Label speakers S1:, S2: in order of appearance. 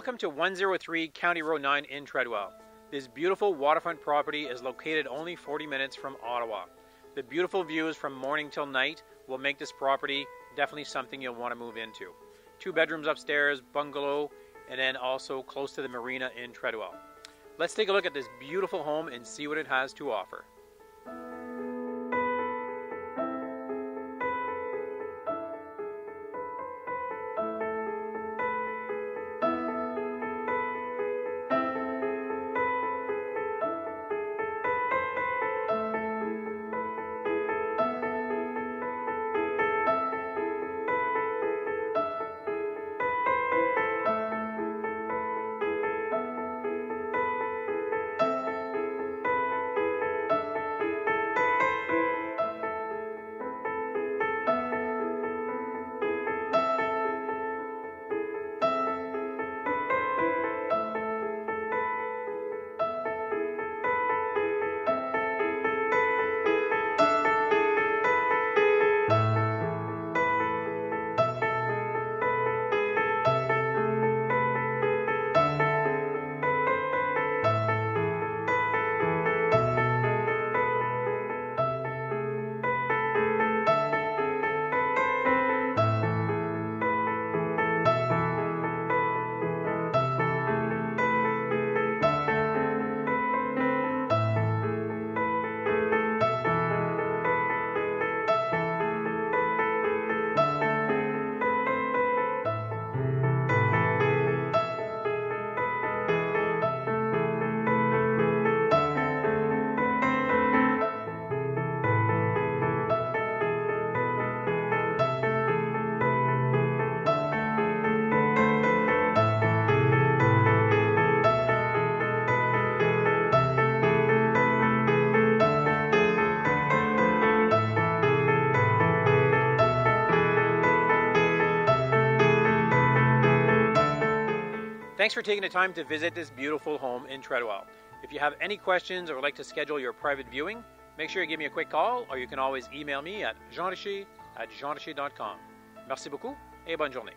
S1: Welcome to 103 County Road 9 in Treadwell. This beautiful waterfront property is located only 40 minutes from Ottawa. The beautiful views from morning till night will make this property definitely something you'll want to move into. Two bedrooms upstairs, bungalow, and then also close to the marina in Treadwell. Let's take a look at this beautiful home and see what it has to offer. Thanks for taking the time to visit this beautiful home in Treadwell. If you have any questions or would like to schedule your private viewing, make sure you give me a quick call or you can always email me at jeanricher at jeanricher.com. Merci beaucoup et bonne journée.